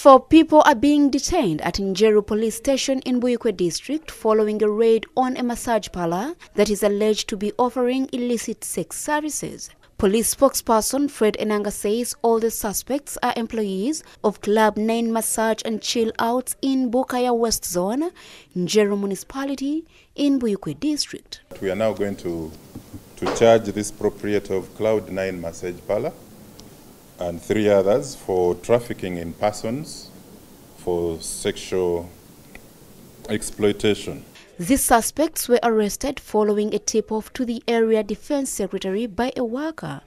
Four people are being detained at Njeru police station in Buikwe district following a raid on a massage parlor that is alleged to be offering illicit sex services. Police spokesperson Fred Enanga says all the suspects are employees of Club 9 Massage and Chill Outs in Bukaya West Zone, Njeru municipality in Buikwe district. We are now going to, to charge this proprietor of Cloud 9 Massage Parlor and three others for trafficking in persons for sexual exploitation. These suspects were arrested following a tip-off to the area defense secretary by a worker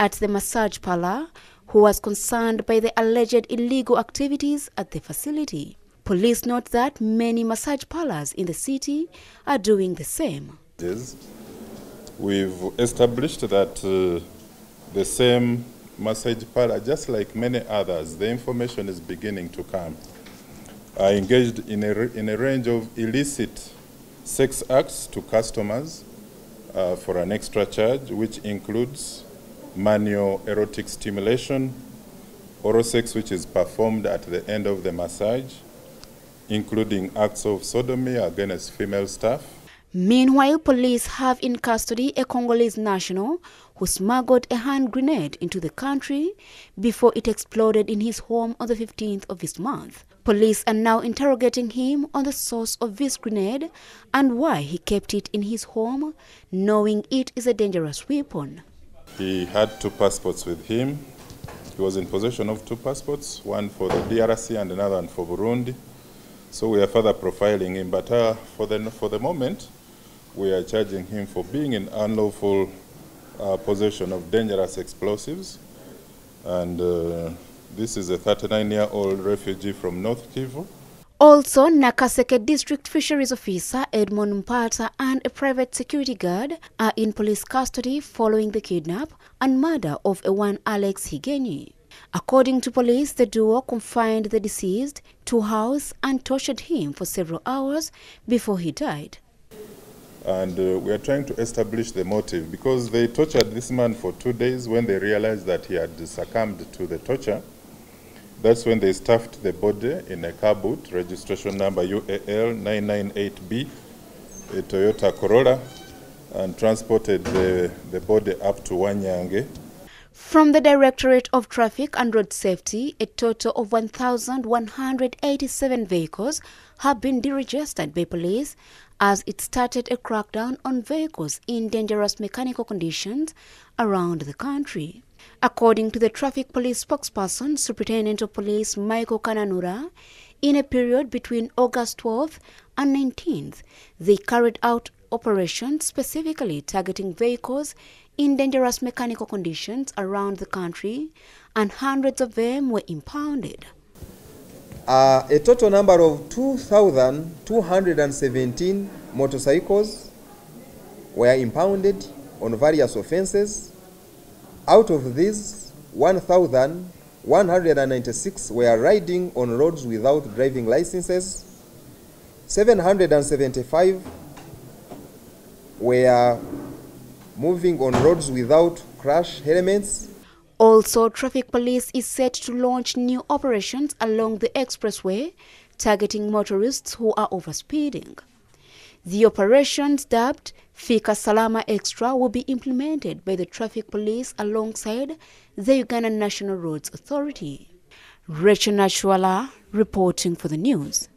at the massage parlor who was concerned by the alleged illegal activities at the facility. Police note that many massage parlors in the city are doing the same. We've established that uh, the same massage parlor, just like many others, the information is beginning to come. I engaged in a, in a range of illicit sex acts to customers uh, for an extra charge, which includes manual erotic stimulation, oral sex, which is performed at the end of the massage, including acts of sodomy against female staff, Meanwhile, police have in custody a Congolese national who smuggled a hand grenade into the country before it exploded in his home on the 15th of this month. Police are now interrogating him on the source of this grenade and why he kept it in his home, knowing it is a dangerous weapon. He had two passports with him. He was in possession of two passports, one for the DRC and another one for Burundi. So we are further profiling him, but uh, for, the, for the moment, we are charging him for being in unlawful uh, possession of dangerous explosives. And uh, this is a 39-year-old refugee from North Kivu. Also, Nakaseke District Fisheries Officer Edmond Mpata and a private security guard are in police custody following the kidnap and murder of a one Alex Higenyi. According to police, the duo confined the deceased to house and tortured him for several hours before he died and uh, we are trying to establish the motive because they tortured this man for two days when they realized that he had succumbed to the torture. That's when they stuffed the body in a car boot, registration number UAL 998B, a Toyota Corolla, and transported the, the body up to Wanyange. From the Directorate of Traffic and Road Safety, a total of 1,187 vehicles have been deregistered by police as it started a crackdown on vehicles in dangerous mechanical conditions around the country. According to the traffic police spokesperson, Superintendent of Police Michael Kananura, in a period between August 12th and 19th, they carried out operations specifically targeting vehicles in dangerous mechanical conditions around the country, and hundreds of them were impounded. Uh, a total number of 2,217 motorcycles were impounded on various offenses. Out of these, 1,196 were riding on roads without driving licenses. 775 were moving on roads without crash helmets. Also, traffic police is set to launch new operations along the expressway targeting motorists who are overspeeding. The operations dubbed Fika Salama Extra will be implemented by the traffic police alongside the Uganda National Roads Authority. Rachel Nachwala reporting for the news.